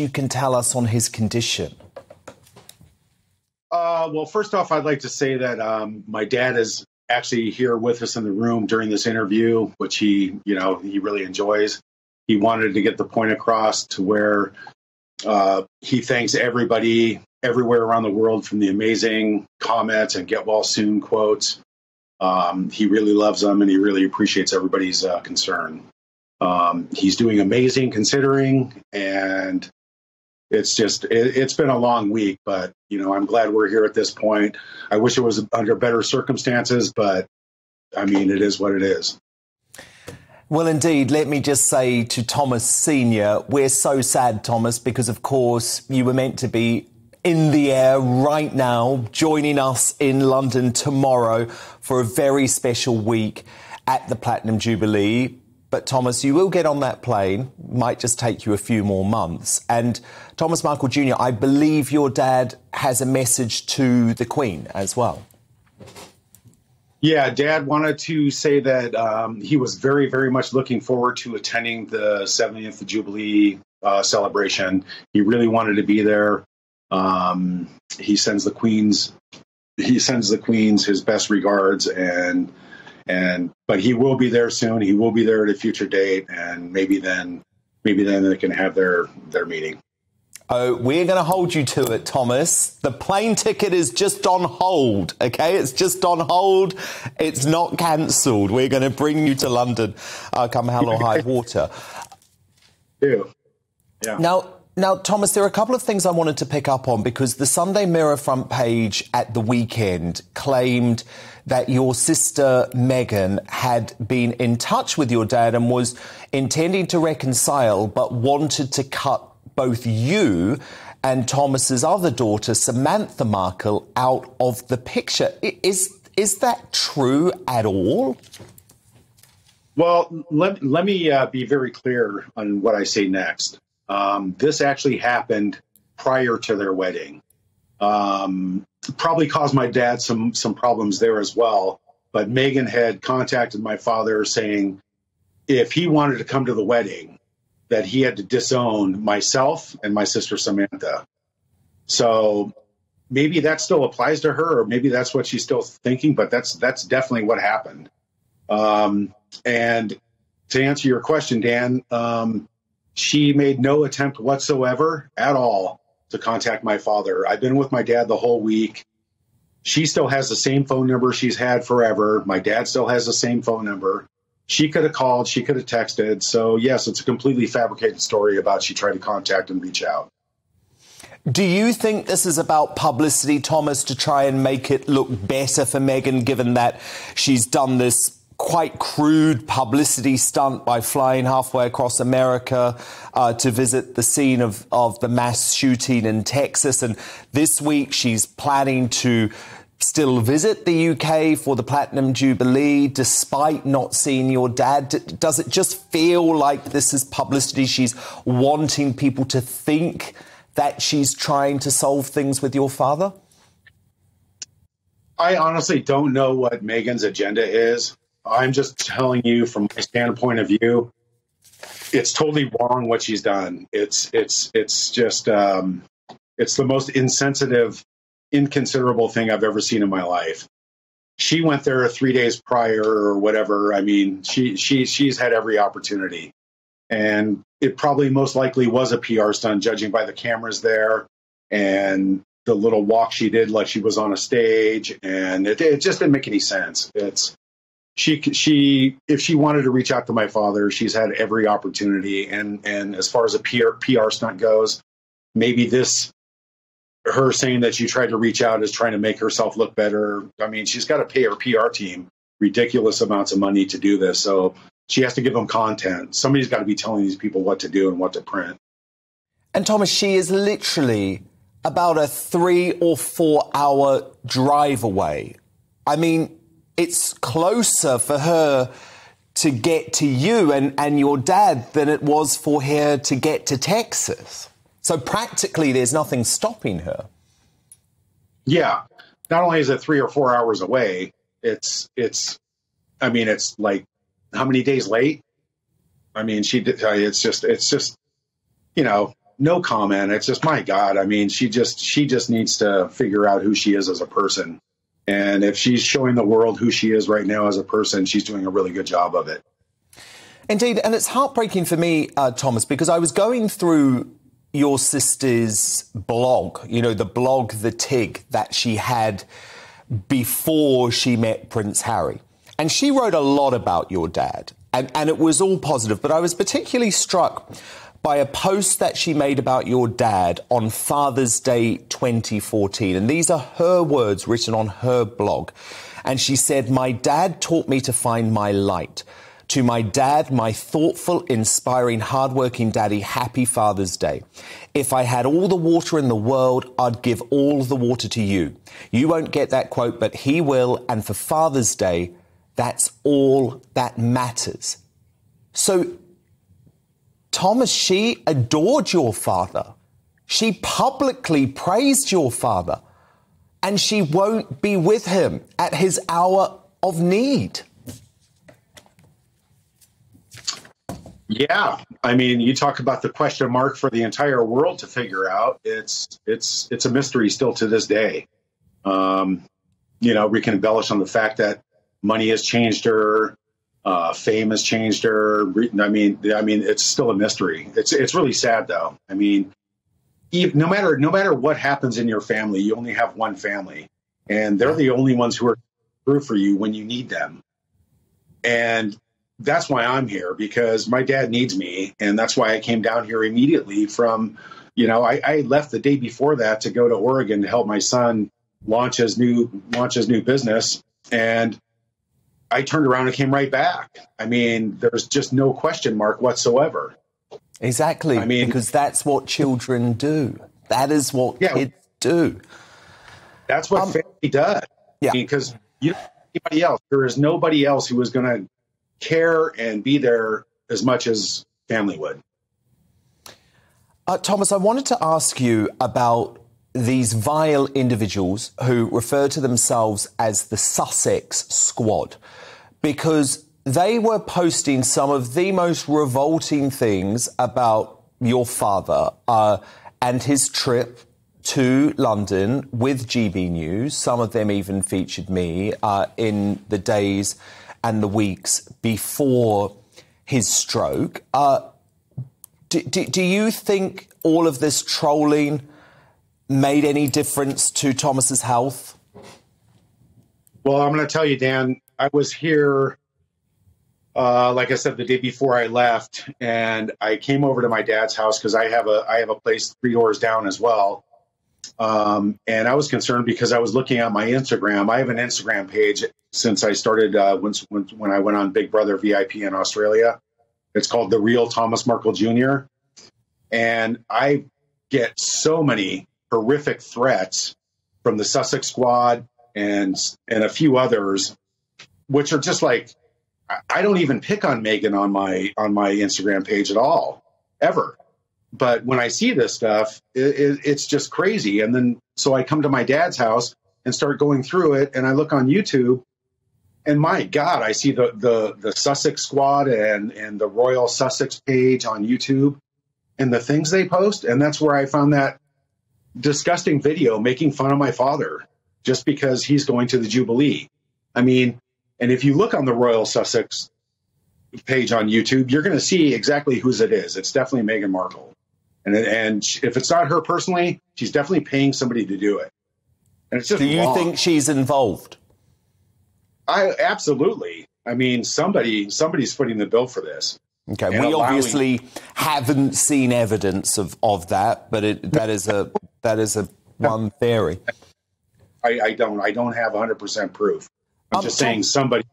you can tell us on his condition? Uh, well, first off, I'd like to say that um, my dad is actually here with us in the room during this interview, which he, you know, he really enjoys. He wanted to get the point across to where uh, he thanks everybody everywhere around the world from the amazing comments and get well soon quotes. Um, he really loves them and he really appreciates everybody's uh, concern. Um, he's doing amazing considering, and it's just it, has been a long week. But you know, I'm glad we're here at this point. I wish it was under better circumstances, but I mean, it is what it is. Well, indeed, let me just say to Thomas Sr., we're so sad, Thomas, because of course you were meant to be in the air right now, joining us in London tomorrow for a very special week at the Platinum Jubilee. But Thomas, you will get on that plane. Might just take you a few more months. And Thomas Markle Jr., I believe your dad has a message to the Queen as well. Yeah, Dad wanted to say that um, he was very, very much looking forward to attending the 70th Jubilee uh, celebration. He really wanted to be there. Um, he sends the Queen's he sends the Queen's his best regards and and but he will be there soon. He will be there at a future date, and maybe then, maybe then they can have their their meeting. Oh, we're going to hold you to it, Thomas. The plane ticket is just on hold, okay? It's just on hold. It's not cancelled. We're going to bring you to London, uh, come hell or high water. Do. Yeah. Now, now, Thomas, there are a couple of things I wanted to pick up on because the Sunday Mirror front page at the weekend claimed that your sister Meghan had been in touch with your dad and was intending to reconcile, but wanted to cut both you and Thomas's other daughter, Samantha Markle, out of the picture. Is is that true at all? Well, let, let me uh, be very clear on what I say next. Um, this actually happened prior to their wedding. Um, probably caused my dad some some problems there as well. But Meghan had contacted my father saying if he wanted to come to the wedding, that he had to disown myself and my sister Samantha. So maybe that still applies to her, or maybe that's what she's still thinking. But that's that's definitely what happened. Um, and to answer your question, Dan, um, she made no attempt whatsoever at all to contact my father. I've been with my dad the whole week. She still has the same phone number she's had forever. My dad still has the same phone number. She could have called, she could have texted. So, yes, it's a completely fabricated story about she tried to contact and reach out. Do you think this is about publicity, Thomas, to try and make it look better for Meghan, given that she's done this quite crude publicity stunt by flying halfway across America uh, to visit the scene of, of the mass shooting in Texas. And this week she's planning to still visit the UK for the Platinum Jubilee despite not seeing your dad. Does it just feel like this is publicity? She's wanting people to think that she's trying to solve things with your father? I honestly don't know what Meghan's agenda is. I'm just telling you from my standpoint of view, it's totally wrong what she's done. It's it's it's just um, it's the most insensitive, inconsiderable thing I've ever seen in my life. She went there three days prior or whatever. I mean, she she she's had every opportunity, and it probably most likely was a PR stunt, judging by the cameras there and the little walk she did, like she was on a stage, and it, it just didn't make any sense. It's she she if she wanted to reach out to my father, she's had every opportunity. And and as far as a PR PR stunt goes, maybe this her saying that she tried to reach out is trying to make herself look better. I mean, she's got to pay her PR team ridiculous amounts of money to do this, so she has to give them content. Somebody's got to be telling these people what to do and what to print. And Thomas, she is literally about a three or four hour drive away. I mean, it's closer for her to get to you and, and your dad than it was for her to get to Texas. So practically, there's nothing stopping her. Yeah. Not only is it three or four hours away, it's, it's, I mean, it's like how many days late? I mean, she did, it's just, it's just, you know, no comment. It's just my God. I mean, she just she just needs to figure out who she is as a person. And if she's showing the world who she is right now as a person, she's doing a really good job of it. Indeed, and it's heartbreaking for me, uh, Thomas, because I was going through your sister's blog, you know, the blog, The Tig, that she had before she met Prince Harry. And she wrote a lot about your dad, and, and it was all positive. But I was particularly struck by a post that she made about your dad on Father's Day 2014. And these are her words written on her blog. And she said, My dad taught me to find my light. To my dad, my thoughtful, inspiring, hardworking daddy, happy Father's Day. If I had all the water in the world, I'd give all the water to you. You won't get that quote, but he will. And for Father's Day, that's all that matters. So, Thomas, she adored your father. She publicly praised your father. And she won't be with him at his hour of need. Yeah, I mean, you talk about the question mark for the entire world to figure out. It's it's it's a mystery still to this day. Um, you know, we can embellish on the fact that money has changed her, uh, fame has changed her. I mean, I mean, it's still a mystery. It's it's really sad though. I mean, no matter no matter what happens in your family, you only have one family, and they're the only ones who are true for you when you need them. And that's why I'm here because my dad needs me, and that's why I came down here immediately from. You know, I, I left the day before that to go to Oregon to help my son launch his new launch his new business, and I turned around and came right back. I mean, there's just no question mark whatsoever. Exactly. I mean, because that's what children do. That is what yeah, kids do. That's what um, family does. Yeah. Because you know, anybody else, there is nobody else who is going to care and be there as much as family would. Uh, Thomas, I wanted to ask you about these vile individuals who refer to themselves as the Sussex Squad because they were posting some of the most revolting things about your father uh, and his trip to London with GB News. Some of them even featured me uh, in the days and the weeks before his stroke. Uh, do, do, do, you think all of this trolling made any difference to Thomas's health? Well, I'm going to tell you, Dan. I was here, uh, like I said, the day before I left, and I came over to my dad's house because I have a I have a place three doors down as well. Um, and I was concerned because I was looking at my Instagram. I have an Instagram page since I started uh, when, when, when I went on Big Brother VIP in Australia. It's called the Real Thomas Markle Jr. And I get so many horrific threats from the Sussex Squad and and a few others, which are just like I don't even pick on Meghan on my on my Instagram page at all, ever but when I see this stuff, it, it, it's just crazy. And then so I come to my dad's house and start going through it, and I look on YouTube, and my God, I see the the the Sussex Squad and and the Royal Sussex page on YouTube, and the things they post, and that's where I found that disgusting video making fun of my father just because he's going to the Jubilee. I mean, and if you look on the Royal Sussex page on YouTube, you're going to see exactly whose it is. It's definitely Meghan Markle. And and if it's not her personally, she's definitely paying somebody to do it. And it's just. Do you wrong. think she's involved? I absolutely. I mean, somebody somebody's footing the bill for this. Okay, we allowing... obviously haven't seen evidence of, of that, but it, that is a that is a one theory. I, I don't I don't have 100 percent proof. I'm um, just saying somebody.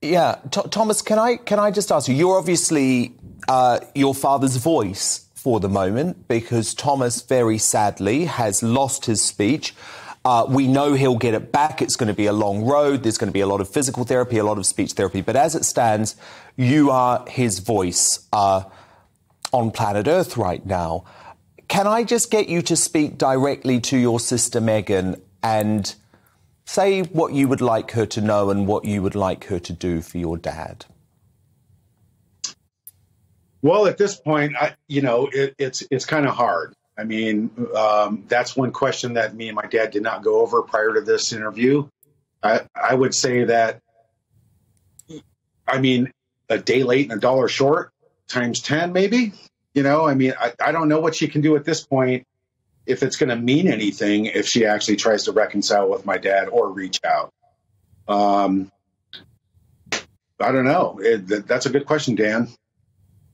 Yeah, T- Thomas, can I can I just ask you? You're obviously uh, your father's voice for the moment because Thomas, very sadly, has lost his speech. Uh, we know he'll get it back. It's going to be a long road. There's going to be a lot of physical therapy, a lot of speech therapy. But as it stands, you are his voice uh, on planet Earth right now. Can I just get you to speak directly to your sister Meghan and say what you would like her to know and what you would like her to do for your dad? Well, at this point, I, you know, it, it's it's kind of hard. I mean, um, that's one question that me and my dad did not go over prior to this interview. I, I would say that, I mean, a day late and a dollar short times 10, maybe. You know, I mean, I, I don't know what she can do at this point if it's going to mean anything if she actually tries to reconcile with my dad or reach out. Um, I don't know. It, that's a good question, Dan.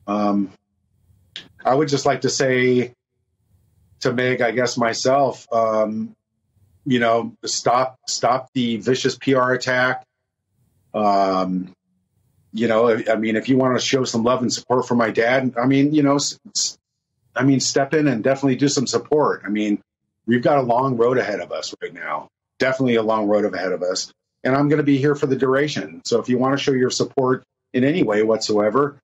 Um, I would just like to say to Meg, I guess myself, um, you know, stop stop the vicious PR attack. Um, you know, I mean, if you want to show some love and support for my dad, I mean, you know, I mean, step in and definitely do some support. I mean, we've got a long road ahead of us right now. Definitely a long road ahead of us. And I'm going to be here for the duration. So if you want to show your support in any way whatsoever,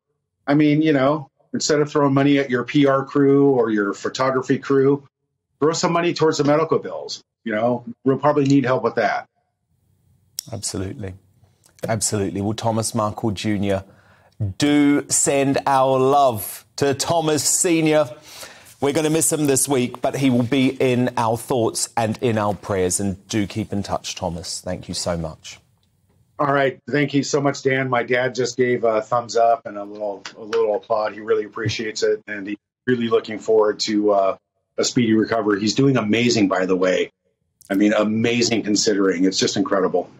I mean, you know, instead of throwing money at your PR crew or your photography crew, throw some money towards the medical bills. You know, we'll probably need help with that. Absolutely. Absolutely. Well, Thomas Markle Jr., do send our love to Thomas Sr. We're going to miss him this week, but he will be in our thoughts and in our prayers. And do keep in touch, Thomas. Thank you so much. All right, thank you so much, Dan. My dad just gave a thumbs up and a little a little applaud. He really appreciates it, and he's really looking forward to uh, a speedy recovery. He's doing amazing, by the way. I mean, amazing considering. It's just incredible.